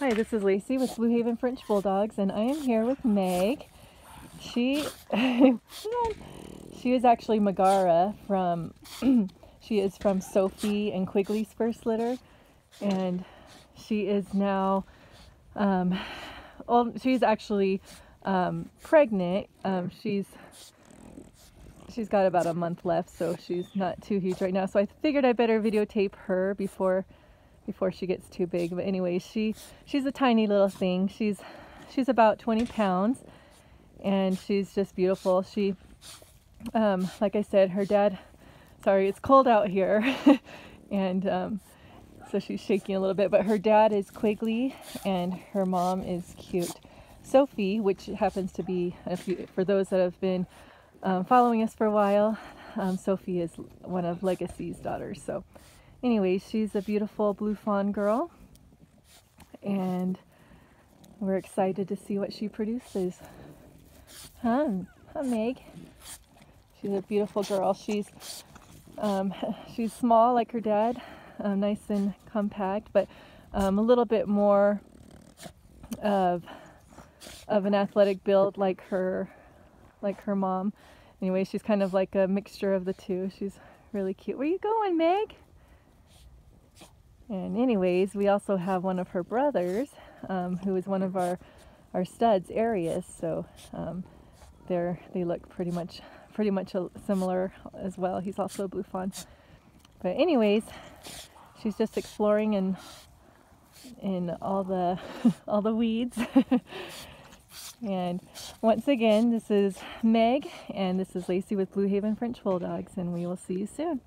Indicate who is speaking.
Speaker 1: Hi, this is Lacey with Blue Haven French Bulldogs, and I am here with Meg. She, she is actually Megara from, she is from Sophie and Quigley's first litter, and she is now, um, well, she's actually um, pregnant. Um, she's she's got about a month left, so she's not too huge right now. So I figured I better videotape her before before she gets too big. But anyway, she she's a tiny little thing. She's she's about 20 pounds, and she's just beautiful. She, um, like I said, her dad. Sorry, it's cold out here, and um, so she's shaking a little bit. But her dad is Quigley, and her mom is cute. Sophie, which happens to be, for those that have been um, following us for a while, um, Sophie is one of Legacy's daughters. So anyways, she's a beautiful blue fawn girl. And we're excited to see what she produces. Huh? Huh, Meg? She's a beautiful girl. She's um, she's small like her dad, uh, nice and compact, but um, a little bit more of of an athletic build like her like her mom. Anyway, she's kind of like a mixture of the two. She's really cute. Where are you going, Meg? And anyways, we also have one of her brothers, um, who is one of our our studs, Arius. So um, they're they look pretty much pretty much similar as well. He's also a blue fawn. But anyways, she's just exploring in in all the all the weeds. And once again, this is Meg, and this is Lacey with Blue Haven French Bulldogs, and we will see you soon.